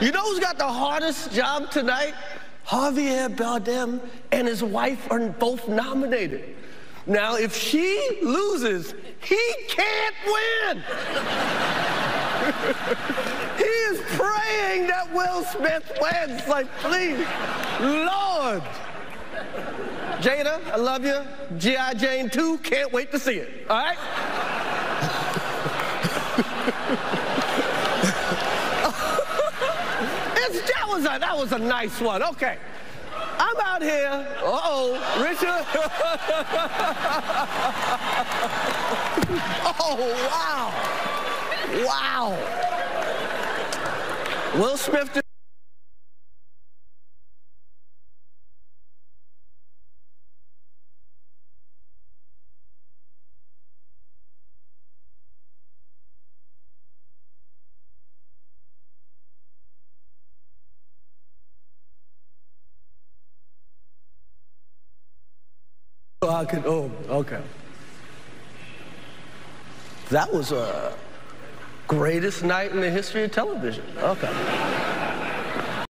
You know who's got the hardest job tonight? Javier Bardem and his wife are both nominated. Now, if she loses, he can't win. he is praying that Will Smith wins. Like, please, Lord. Jada, I love you. G.I. Jane 2, can't wait to see it. All right? That was a that was a nice one. Okay. I'm out here. Uh-oh, Richard. oh, wow. Wow. Will Smith. Oh, could, oh, okay. That was a greatest night in the history of television. Okay.